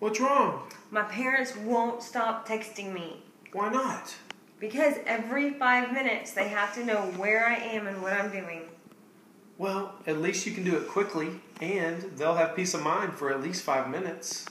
What's wrong? My parents won't stop texting me. Why not? Because every five minutes they have to know where I am and what I'm doing. Well, at least you can do it quickly, and they'll have peace of mind for at least five minutes.